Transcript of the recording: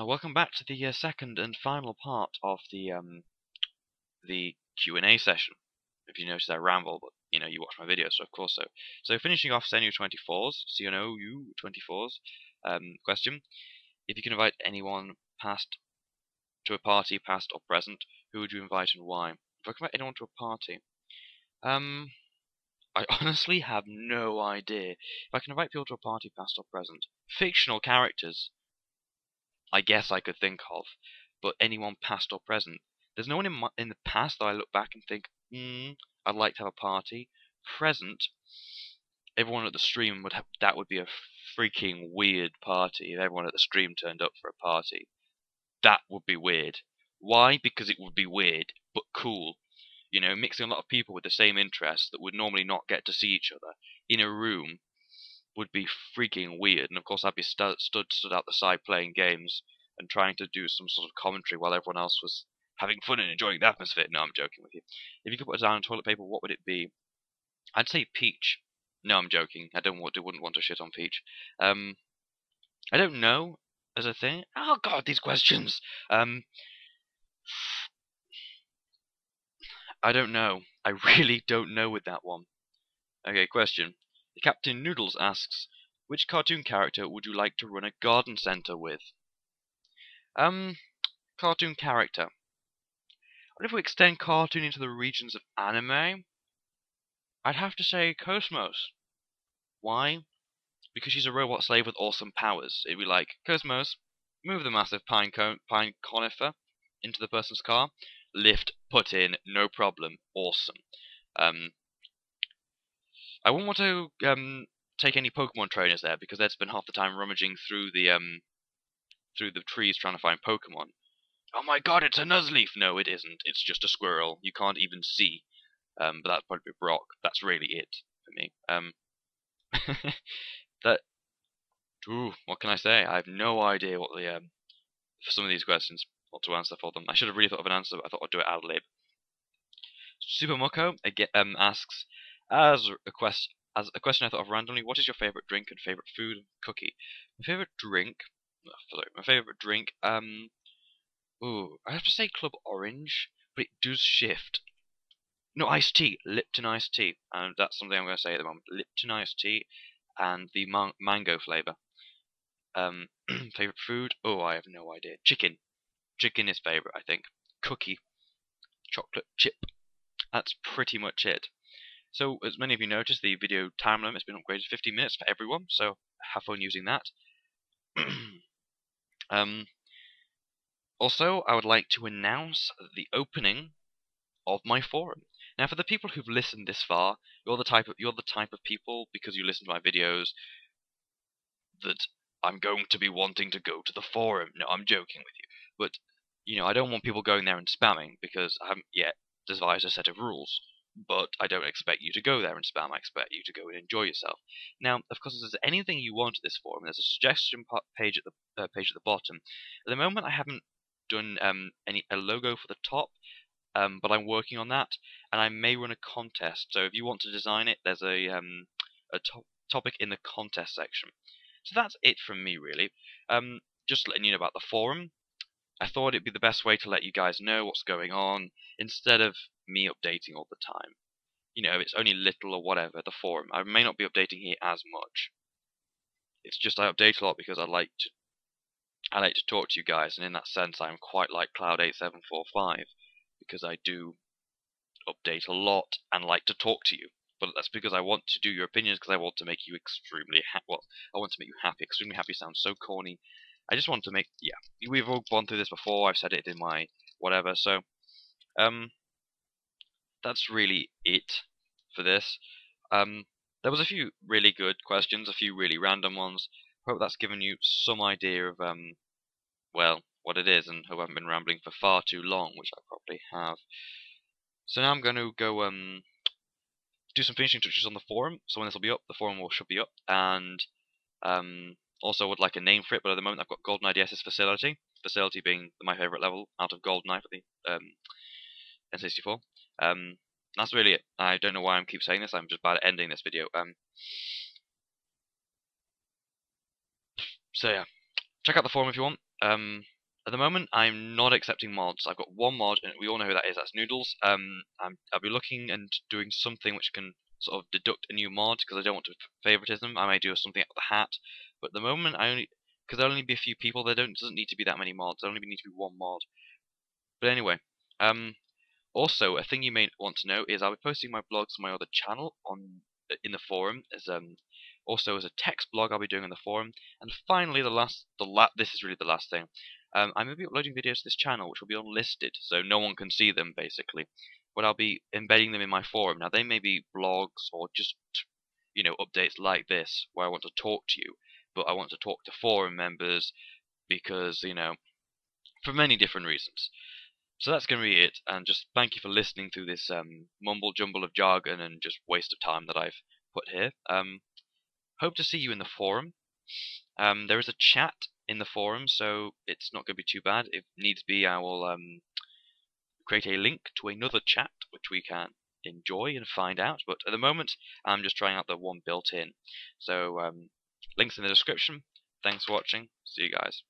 Uh, welcome back to the uh, second and final part of the um, the Q and A session. If you notice, I ramble, but you know you watch my videos, so of course so. So finishing off CNU 24's, CNOU 24's um, question: If you can invite anyone past to a party, past or present, who would you invite and why? If I can invite anyone to a party, um, I honestly have no idea. If I can invite people to a party, past or present, fictional characters, I guess I could think of, but anyone past or present. There's no one in my, in the past that I look back and think, hmm, I'd like to have a party. Present, everyone at the stream would have that would be a freaking weird party if everyone at the stream turned up for a party. That would be weird. Why? Because it would be weird, but cool. You know, mixing a lot of people with the same interests that would normally not get to see each other in a room would be freaking weird. And of course, I'd be stu stood stood out the side playing games and trying to do some sort of commentary while everyone else was having fun and enjoying the atmosphere. No, I'm joking with you. If you could put a down on toilet paper, what would it be? I'd say peach. No, I'm joking. I don't want, wouldn't want to shit on peach. Um, I don't know as a thing. Oh God, these questions. Um, I don't know. I really don't know with that one. Okay, question. Captain Noodles asks, which cartoon character would you like to run a garden center with? Um, cartoon character. What if we extend cartoon into the regions of anime? I'd have to say KOS-MOS. Why? Because she's a robot slave with awesome powers. It'd be like, KOS-MOS, move the massive pine cone, pine conifer into the person's car, lift, put in, no problem, awesome. Um, I wouldn't want to um, take any Pokemon trainers there because they'd spend half the time rummaging through the um, through the trees trying to find Pokemon. Oh my god, it's a Nuzleaf! No, it isn't. It's just a squirrel. You can't even see. Um, but that'd probably Brock. That's really it for me. Um, that. Ooh, what can I say? I have no idea what the um, for some of these questions what to answer for them. I should have really thought of an answer, but I thought I'd do it ad lib. Super again um, asks, as a quest as a question I thought of randomly, what is your favorite drink and favorite food cookie? My favorite drink, oh, sorry, my favorite drink, um, ooh, I have to say Club Orange, but it does shift. No, iced tea, Lipton iced tea, and that's something I'm going to say at the moment. Lipton iced tea, and the man mango flavor. Um, favorite food? Oh, I have no idea. Chicken. Chicken is favorite, I think. Cookie. Chocolate chip. That's pretty much it. So, as many of you noticed, the video time limit has been upgraded to 15 minutes for everyone, so have fun using that. um, also, I would like to announce the opening of my forum. Now, for the people who've listened this far, you're the type of you're the type of people because you listen to my videos that I'm going to be wanting to go to the forum. No, I'm joking with you, but you know, I don't want people going there and spamming because I haven't yet devised a set of rules but I don't expect you to go there and spam. I expect you to go and enjoy yourself. Now, of course, if there's anything you want at this forum, there's a suggestion page at the uh, page at the bottom. At the moment, I haven't done um, any a logo for the top, um, but I'm working on that, and I may run a contest. So if you want to design it, there's a um, a to topic in the contest section. So that's it from me, really. Um, just letting you know about the forum. I thought it'd be the best way to let you guys know what's going on instead of me updating all the time. You know, it's only little or whatever, the forum. I may not be updating here as much. It's just I update a lot because I like to I like to talk to you guys, and in that sense I'm quite like Cloud8745 because I do update a lot and like to talk to you. But that's because I want to do your opinions because I want to make you extremely happy. Well, I want to make you happy. Extremely happy sounds so corny. I just want to make yeah. We've all gone through this before. I've said it in my whatever. So, um, that's really it for this. Um, there was a few really good questions, a few really random ones. Hope that's given you some idea of um, well, what it is, and hope I haven't been rambling for far too long, which I probably have. So now I'm going to go um, do some finishing touches on the forum. So when this will be up, the forum will should be up, and um, also would like a name for it, but at the moment I've got GoldeneyeDS's facility. Facility being my favorite level out of GoldenEye for the um, N64. Um, that's really it. I don't know why I keep saying this. I'm just bad at ending this video. Um, so yeah, check out the forum if you want. um, at the moment, I'm not accepting mods. I've got one mod, and we all know who that is. That's Noodles. Um, i will be looking and doing something which can sort of deduct a new mod because I don't want to favoritism. I may do something out of the hat, but at the moment, I only because there'll only be a few people. There don't doesn't need to be that many mods. There only need to be one mod. But anyway, um, also a thing you may want to know is I'll be posting my blogs on my other channel on in the forum as um also as a text blog I'll be doing in the forum. And finally, the last the la this is really the last thing. Um, I'm going to be uploading videos to this channel which will be unlisted, so no one can see them basically. But I'll be embedding them in my forum. Now they may be blogs or just you know updates like this where I want to talk to you, but I want to talk to forum members because you know for many different reasons. So that's going to be it, and just thank you for listening through this um, mumble jumble of jargon and just waste of time that I've put here. Um, hope to see you in the forum. Um, there is a chat in the forum, so it's not going to be too bad. If needs be, I will um, create a link to another chat which we can enjoy and find out. But at the moment, I'm just trying out the one built in. So, um, links in the description. Thanks for watching. See you guys.